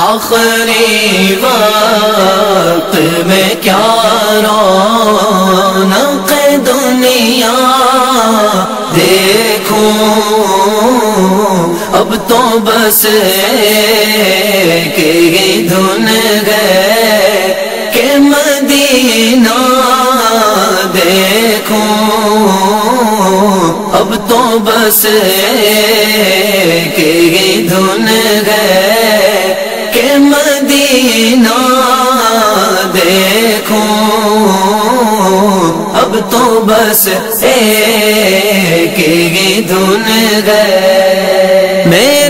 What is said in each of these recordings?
आखिरी वक्त में क्या रौनक दुनिया? देखो, अब तो बस के धुन गए के मदीना। देखो, अब तो बस के धुन गए तो बस एक ही धुन गए। मेरे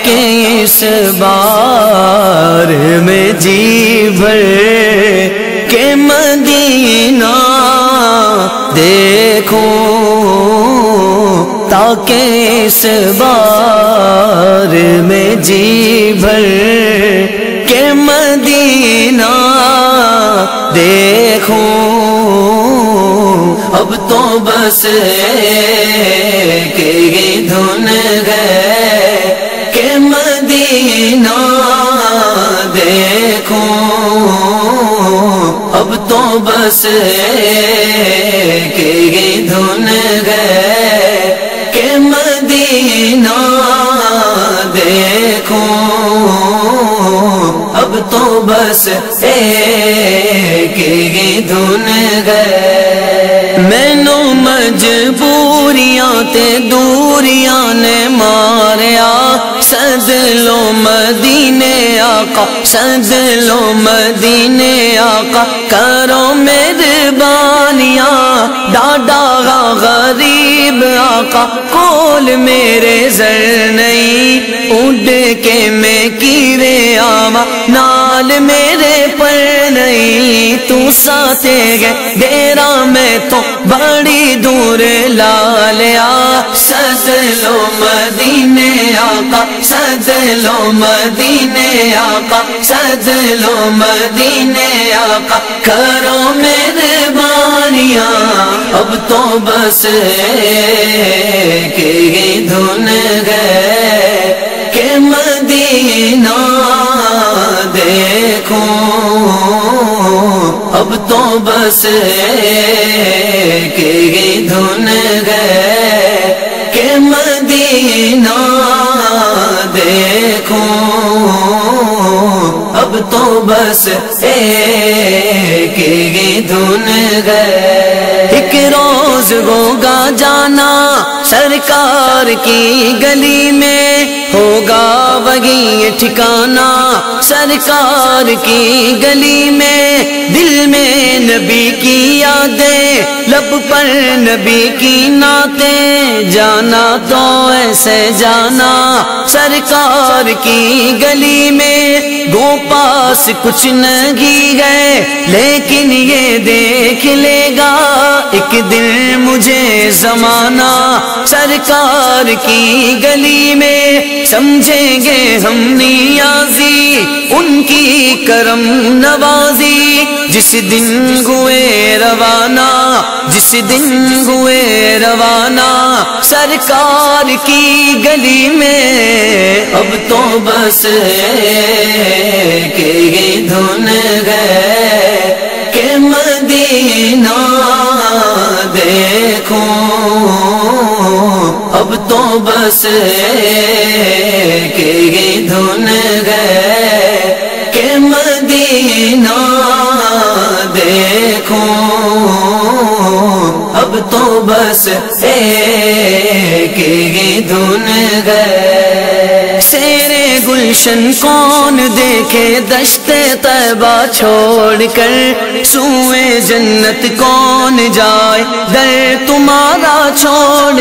ताकि इस बार में जी भर के मदीना देखो, ताकि इस बार में जी भर के मदीना देखो। अब तो बस तो के धुन गए के मदीना देखो। अब तो बस ही धुन गए। मैनू मजबूरियाँ ते दूरियाँ ने मारिया सद लो मदीने आका सद लो मदीने आका, करो मेहरबानियाँ डाडा गरीब आका कोल मेरे जर नहीं उड़ के मैं कीरे आवा, नाल मेरे पर नहीं, तू साथे गए, डेरा मैं तो बड़ी दूर ला लिया सद लो मदीने आका सद लो मदीने आका सद लो मदीने आका करो मेहरबानियाँ अब तो बस के धुन गए के मदीना देखो, अब तो बस के धुन गए के मदीना देखो। अब तो बस एक ही धुन गए। एक रोज होगा जाना सरकार की गली में होगा वही ठिकाना। सरकार की गली में दिल में नबी की यादें, लब पर नबी की नाते। जाना तो ऐसे जाना। सरकार की गली में गो पास कुछ नहीं गए लेकिन ये देख लेगा, एक दिन मुझे जमाना। सरकार की गली में समझेंगे हम नियाजी उनकी करम नवाजी। जिस दिन हुए रवाना, जिस दिन हुए रवाना, सरकार की गली में अब तो बस के धुन गए के मदीना देखो। अब तो बस के धुन गए के मदीना देखो। अब तो बस ही धुन गए शेरे गुलशन कौन देखे दश्ते तबा छोड़ कर सुए जन्नत कौन जाए? दर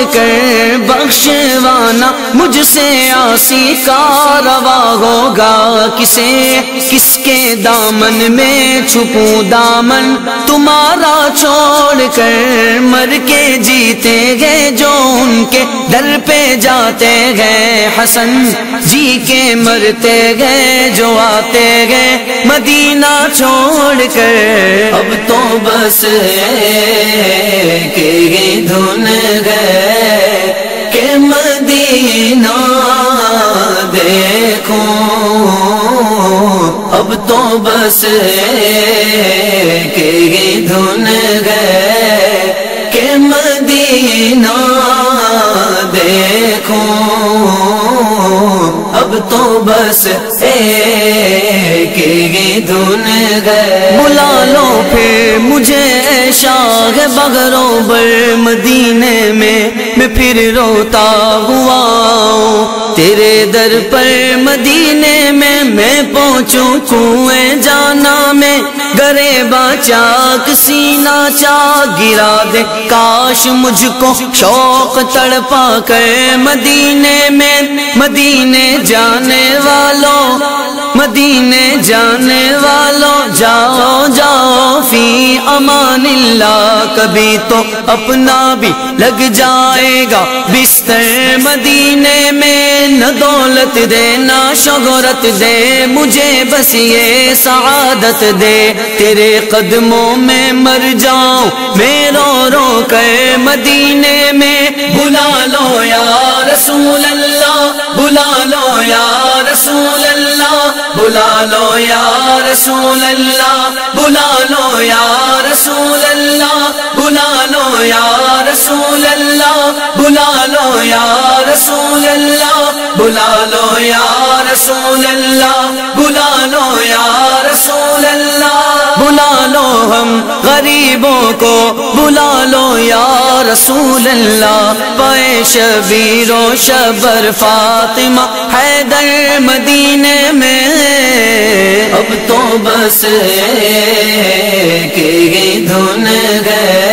कर बख्शवाना मुझसे आसी का रवा होगा किसे? किसके दामन में छुपू दामन? तुम्हारा छोड़ कर मर के जीते गए जो उनके दर पे जाते गए। हसन जी के मरते गए जो आते गए। मदीना छोड़ कर अब तो बस के धुन तो बस के धुन गए के मदीना देखो। अब तो बस धुन गए। बुला लो फिर मुझे शाह बगरो बर मदीने में मैं फिर रोता हुआ तेरे दर पर मदीने में मैं पहुंचू, कुएँ जाना में। गरे बाचा सीना चा गिरा दे काश मुझको शौक तड़पा कर। मदीने में, मदीने जाने वालों मदीने जाने वालों, जाओ जाओ, फ़ी अमानिल्ला कभी तो अपना भी लग जाएगा। बिस्तर मदीने में न दौलत दे, ना शोहरत दे, मुझे बस ये सआदत दे। तेरे कदमों में मर जाऊँ, मैं रो रो कर मदीने में। बुला लो या रसूल बुला लो या रसूल बुला लो या रसूल अल्लाह बुला लो या रसूल अल्लाह बुला लो या रसूल अल्लाह बुला लो या रसूल अल्लाह बुला लो या रसूल अल्लाह बुला लो या रसूल अल्लाह हम गरीबों को बुला लो या रसूल अल्लाह पाए शबीरो शबर फातिमा हैदर मदीने में। अब तो बस के धुन गए।